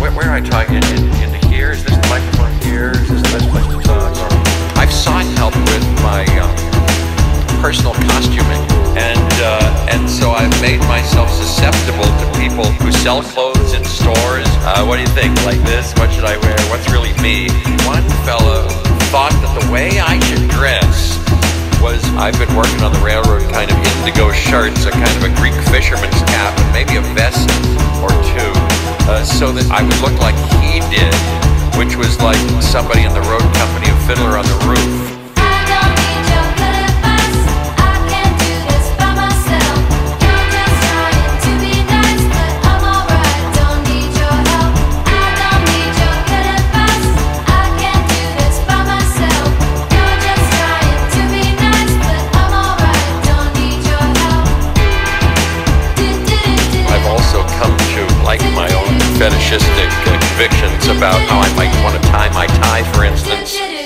where, where I try in, in, into here? Is this the microphone here? Is this the best place to talk? I've sought help with my um, personal costuming, and uh, and so I've made myself susceptible to people who sell clothes in stores. Uh, what do you think? Like this? What should I wear? What's really me? One fellow thought that the way I should dress was I've been working on the railroad kind of indigo shirts, a kind of a Greek fisherman's cap, and maybe a vest or two uh, so that I would look like he did, which was like somebody in the road company, a fiddler on the roof. fascistic convictions about how I might want to tie my tie, for instance.